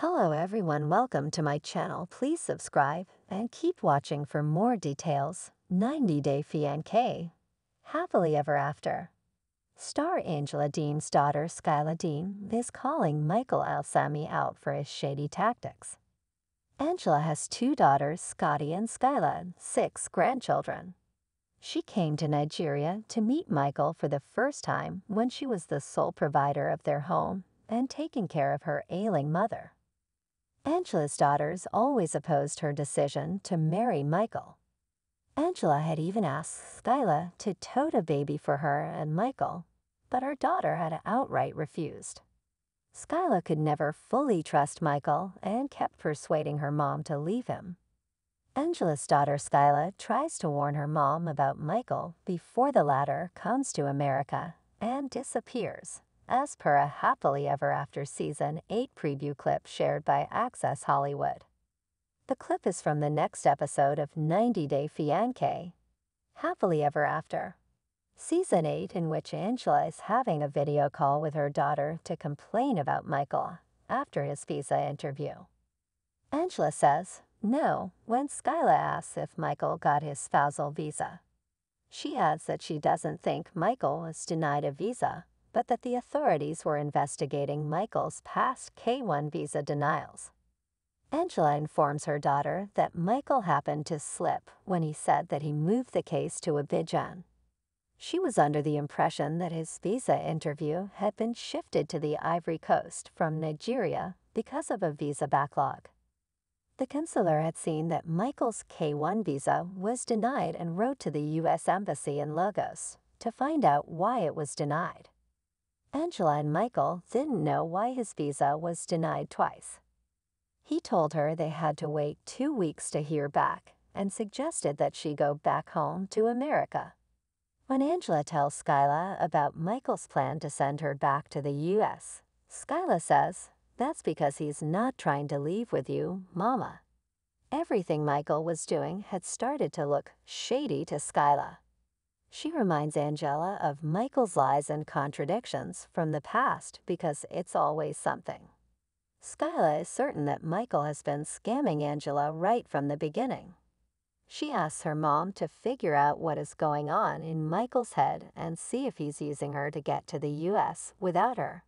Hello everyone, welcome to my channel. Please subscribe and keep watching for more details. 90 Day Fiancé Happily Ever After Star Angela Deem's daughter Skyla Dean is calling Michael Ilesanmi out for his shady tactics. Angela has two daughters, Scotty and Skyla, and six grandchildren. She came to Nigeria to meet Michael for the first time when she was the sole provider of their home and taking care of her ailing mother. Angela's daughters always opposed her decision to marry Michael. Angela had even asked Skyla to tote a baby for her and Michael, but her daughter had outright refused. Skyla could never fully trust Michael and kept persuading her mom to leave him. Angela's daughter Skyla tries to warn her mom about Michael before the latter comes to America and disappears as per a Happily Ever After Season 8 preview clip shared by Access Hollywood. The clip is from the next episode of 90 Day Fiancé, Happily Ever After, Season 8 in which Angela is having a video call with her daughter to complain about Michael after his visa interview. Angela says no when Skyla asks if Michael got his spousal visa. She adds that she doesn't think Michael was denied a visa but that the authorities were investigating Michael's past K-1 visa denials. Angela informs her daughter that Michael happened to slip when he said that he moved the case to Abidjan. She was under the impression that his visa interview had been shifted to the Ivory Coast from Nigeria because of a visa backlog. The consular had seen that Michael's K-1 visa was denied and wrote to the U.S. Embassy in Lagos to find out why it was denied. Angela and Michael didn't know why his visa was denied twice. He told her they had to wait two weeks to hear back and suggested that she go back home to America. When Angela tells Skyla about Michael's plan to send her back to the U.S., Skyla says, that's because he's not trying to leave with you, Mama. Everything Michael was doing had started to look shady to Skyla. She reminds Angela of Michael's lies and contradictions from the past because it's always something. Skyla is certain that Michael has been scamming Angela right from the beginning. She asks her mom to figure out what is going on in Michael's head and see if he's using her to get to the U.S. without her.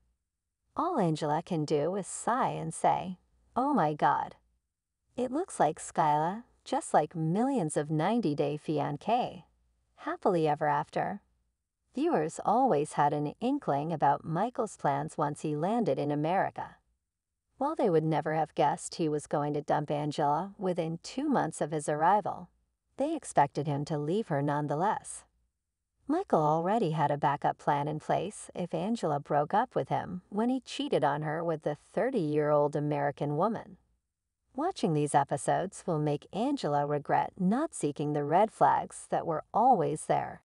All Angela can do is sigh and say, Oh my God. It looks like Skyla, just like millions of 90 Day Fiancé, happily ever after. Viewers always had an inkling about Michael's plans once he landed in America. While they would never have guessed he was going to dump Angela within two months of his arrival, they expected him to leave her nonetheless. Michael already had a backup plan in place if Angela broke up with him when he cheated on her with the 30 year old American woman. Watching these episodes will make Angela regret not seeking the red flags that were always there.